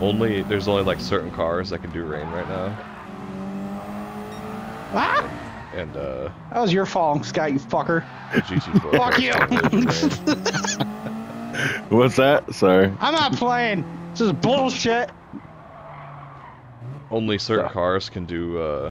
Only there's only like certain cars that can do rain right now, Ah! and uh, That was your fault, Scott, you fucker. Fuck you! What's that? Sorry. I'm not playing. This is bullshit. only certain cars can do uh,